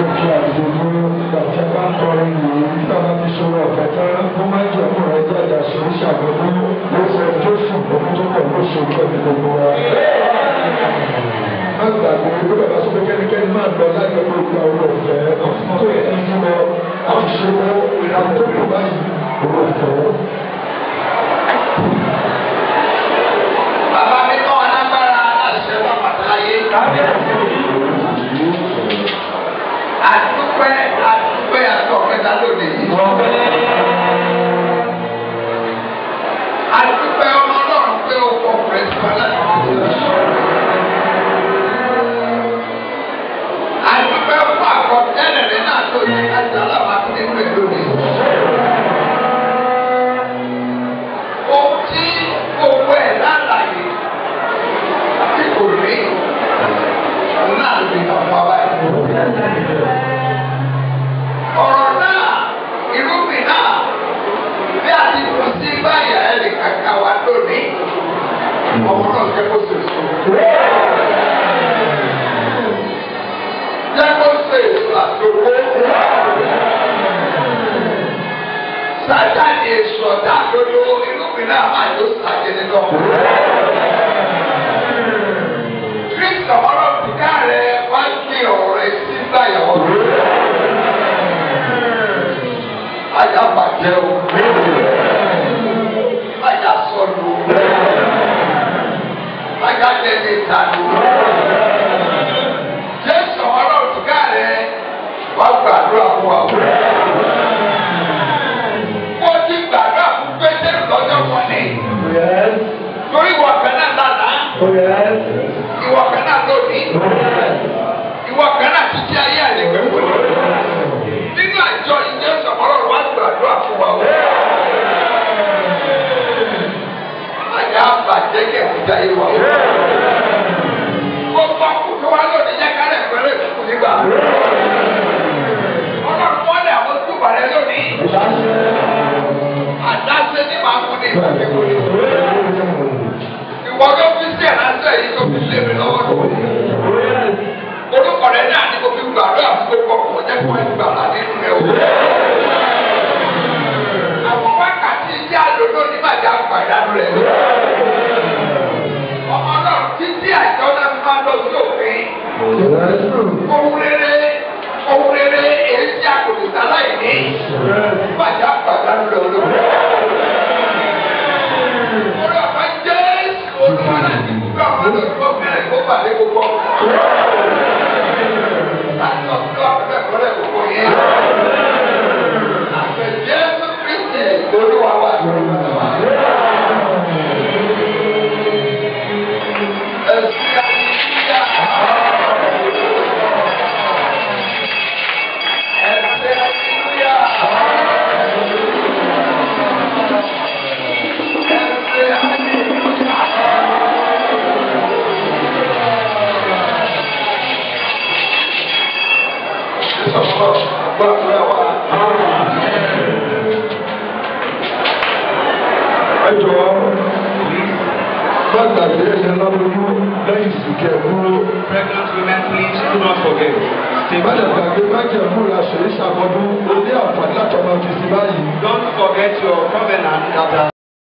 jẹ́ kí àdúgbò gbàtí bá ń kọrin ìròyìn nígbà bá ti sọ̀rọ̀ ọ̀fẹ́ tán ó má jẹ́ kó rẹ̀ jẹ́ àdàsí ìṣàgbọ́dọ́ ló fẹ́ tó sùn òun tó pọ̀ ló sùn pẹ̀lú gbogbo wa. má gbàgbé ló bàbá sọ pé kẹ́nikẹ́ni máa lọ láti ọgbọ́n gba owó ọ̀fẹ́ tó yẹ kí wọ́n àṣìṣe wọn ìlànà tó fi hàn fún abáyé. ọ̀rọ̀ náà irúgbìn náà bí a ti kú sí báyà ẹ̀ lè kàkà wá lónìí ọmọ náà jẹ́ kó ṣe èso. jẹ́ kó ṣe èso àtòkó. sátani èso ọ̀dà lórí irúgbìn náà máa yóò sàjẹ́ nínú ọkùnrin. wow, máa kú ní fi sí ẹ̀ránṣẹ́ yìí tó fi lé mi lọ́wọ́ tó ní. Orúkọ rẹ̀ náà ni mo fi gbàdúrà fún ọkọ̀ kò jẹ́ kó ẹ gbàgbà nínú rẹ̀ o. Àwọn wákàtí ìyá lòdó ní bàjẹ́ àgbà ìdánù rẹ̀. Ọmọ náà títí àjọ náà fi máa lọ sí òfin. Ohun rere ohun rere èyí tí a kò lè sá láì ní. Bàjẹ́ àgbà ìdánù rẹ̀ olóògbé. Yeah. gbàdúrà wa. ẹ jọ bàtà sí ẹsẹ̀ lọ́dọọdún lẹ́yìn ìsìnkẹ́ dúró. pregnant women please do not forget. Bàtà gbàgbé májẹ̀ múra ṣèyí ṣàbọ̀dún ó ní àǹfààní láti ọmọ fi sí báyìí. don't forget your covenant.